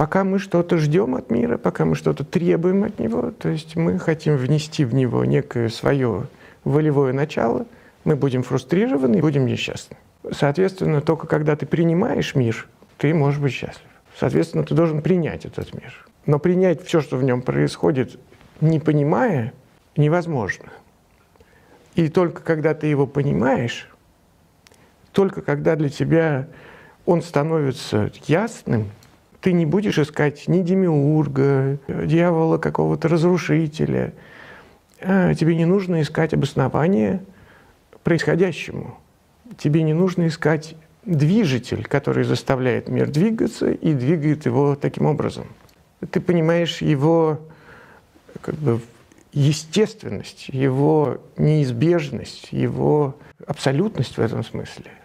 Пока мы что-то ждем от мира, пока мы что-то требуем от него, то есть мы хотим внести в него некое свое волевое начало, мы будем фрустрированы и будем несчастны. Соответственно, только когда ты принимаешь мир, ты можешь быть счастлив. Соответственно, ты должен принять этот мир. Но принять все, что в нем происходит, не понимая, невозможно. И только когда ты его понимаешь, только когда для тебя он становится ясным, ты не будешь искать ни демиурга, дьявола какого-то разрушителя. А тебе не нужно искать обоснование происходящему. Тебе не нужно искать движитель, который заставляет мир двигаться и двигает его таким образом. Ты понимаешь его как бы, естественность, его неизбежность, его абсолютность в этом смысле –